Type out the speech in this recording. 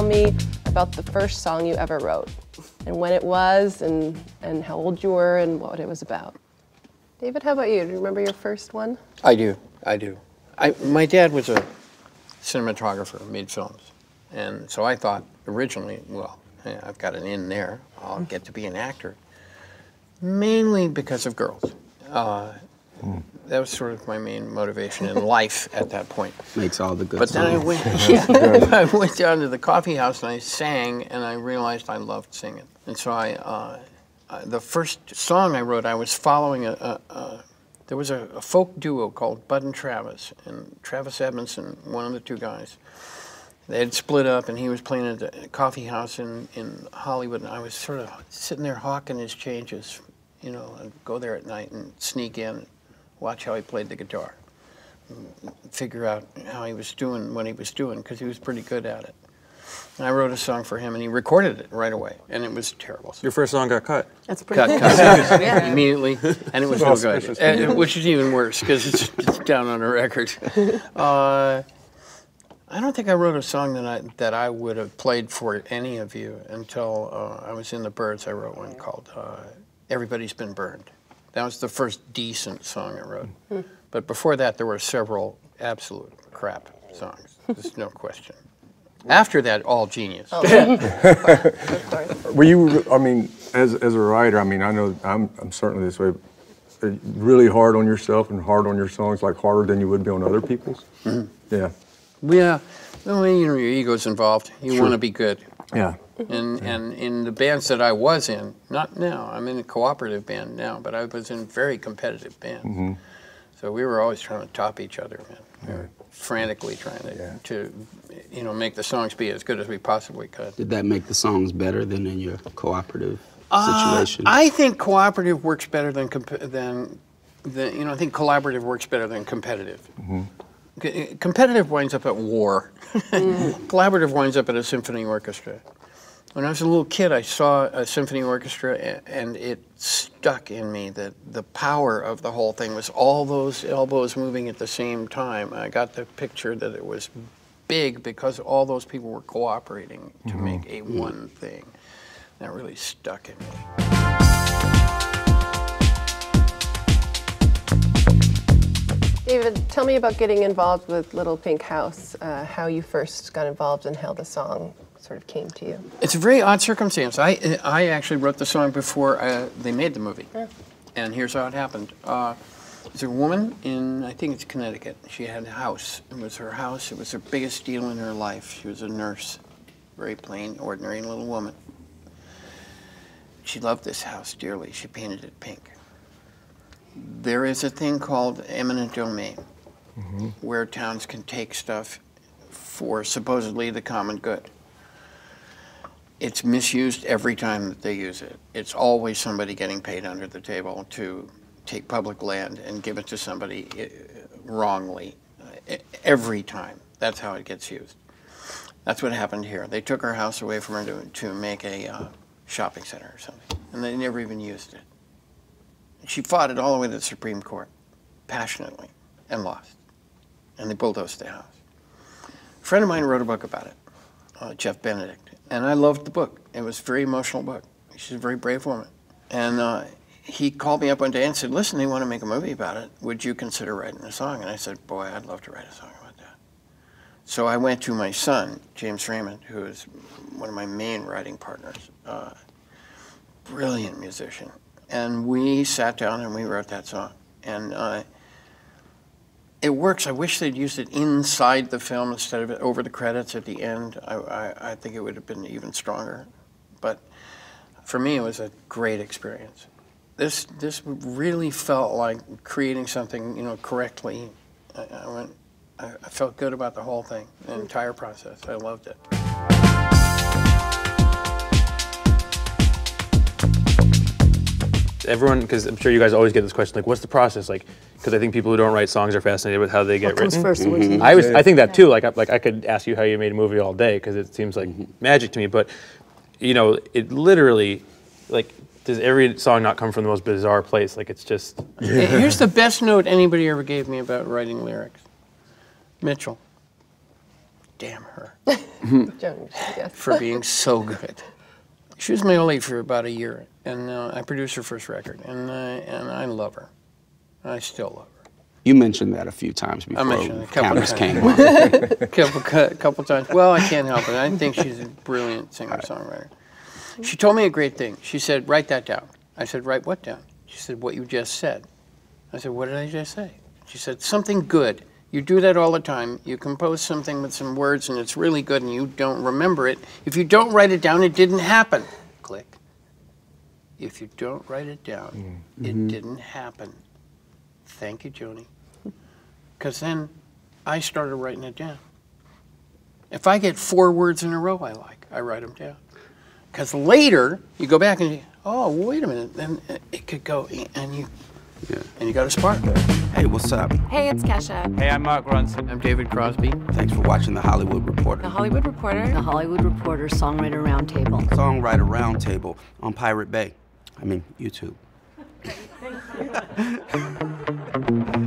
tell me about the first song you ever wrote and when it was and, and how old you were and what it was about. David, how about you? Do you remember your first one? I do. I do. I, my dad was a cinematographer, made films. And so I thought originally, well, yeah, I've got an in there. I'll get to be an actor. Mainly because of girls. Uh, that was sort of my main motivation in life at that point. Makes all the good But then I went, yeah, I went down to the coffee house and I sang, and I realized I loved singing. And so I, uh, uh, the first song I wrote, I was following a, a, a there was a, a folk duo called Bud and Travis, and Travis Edmondson, one of the two guys. They had split up, and he was playing at a coffee house in, in Hollywood, and I was sort of sitting there hawking his changes. You know, I'd go there at night and sneak in, watch how he played the guitar figure out how he was doing what he was doing because he was pretty good at it. And I wrote a song for him and he recorded it right away and it was terrible. Your first song got cut. That's pretty Cut, cut immediately and it was no good. And- which is even worse because it's, it's down on a record. Uh, I don't think I wrote a song that I that I would have played for any of you until uh, I was in the Byrds. I wrote one called uh, "Everybody's Been Burned." That was the first decent song I wrote. But before that, there were several absolute crap songs. There's no question. After that, all genius. of course. Were you, I mean, as, as a writer, I mean, I know I'm, I'm certainly this way, uh, really hard on yourself and hard on your songs, like harder than you would be on other people's? Yeah, Yeah, well, you know, your ego's involved. You Sure. want to be good. Yeah. Mm-hmm. And and in the bands that I was in, not now. I'm in a cooperative band now, but I was in very competitive bands. Mm-hmm. So we were always trying to top each other, man. We were frantically trying to, Yeah. to, you know, make the songs be as good as we possibly could. Did that make the songs better than in your cooperative Uh, situation? I think cooperative works better than comp- than, than you know. I think collaborative works better than competitive. C- Uh, competitive winds up at war. Mm. collaborative winds up at a symphony orchestra. When I was a little kid, I saw a symphony orchestra, and it stuck in me that the power of the whole thing was all those elbows moving at the same time. I got the picture that it was big because all those people were cooperating to mm-hmm. make a one thing. That really stuck in me. David, tell me about getting involved with Little Pink House, uh, how you first got involved and how the song sort of came to you. It's a very odd circumstance. I I actually wrote the song before uh, they made the movie, and here's how it happened. Uh, there's a woman in I think it's Connecticut. She had a house. It was her house. It was her biggest deal in her life. She was a nurse, very plain, ordinary little woman. She loved this house dearly. She painted it pink. There is a thing called eminent domain, where towns can take stuff for supposedly the common good it's misused every time that they use it. It's always somebody getting paid under the table to take public land and give it to somebody uh, wrongly. Uh, Every time. That's how it gets used. That's what happened here. They took our house away from her to, to make a uh, shopping center or something, and they never even used it. She fought it all the way to the Supreme Court, passionately, and lost. And they bulldozed the house. A friend of mine wrote a book about it uh, Jeff Benedict, and I loved the book. It was a very emotional book. She's a very brave woman, and uh, he called me up one day and said, "Listen, they want to make a movie about it. Would you consider writing a song?" And I said, "Boy, I'd love to write a song about that." So I went to my son, James Raymond, who is one of my main writing partners, uh, brilliant musician, and we sat down and we wrote that song, and. Uh, it works. I wish they'd used it inside the film instead of over the credits at the end. I, I, I think it would have been even stronger. But for me, it was a great experience. This this really felt like creating something, you know, correctly. I, I went. I felt good about the whole thing, the entire process. I loved it. Everyone, because I'm sure you guys always get this question, like, what's the process? Like, because I think people who don't write songs are fascinated with how they get What comes written. first? What's mm-hmm. the- I was, I think that too. Like, I, like I could ask you how you made a movie all day because it seems like mm-hmm. magic to me. But, you know, it literally, like, does every song not come from the most bizarre place? Like, it's just. Here's the best note anybody ever gave me about writing lyrics. Mitchell. damn her Joni, yes. for being so good. She was my lady for about a year, and uh, I produced her first record, and uh, and I love her. I still love her. You mentioned that a few times before I mentioned it a couple times. came on. A couple, couple times. Well, I can't help it. I think she's a brilliant singer songwriter. She told me a great thing. She said, "Write that down." I said, "Write what down?" She said, "What you just said." I said, "What did I just say?" She said, "Something good." You do that all the time. You compose something with some words and it's really good and you don't remember it. If you don't write it down, it didn't happen. Click. If you don't write it down, mm-hmm. it didn't happen. Thank you, Joni. Because then I started writing it down. If I get four words in a row I like, I write them down. Because later you go back and you, oh, wait a minute, then it could go, and you, Yeah. and you got a spark. Hey, what's up? Hey, it's Kesha. Hey, I'm Mark Ronson. I'm David Crosby. Thanks for watching The Hollywood Reporter. The Hollywood Reporter. The Hollywood Reporter Songwriter Roundtable. Songwriter Roundtable on Pirate Bay. I mean, YouTube.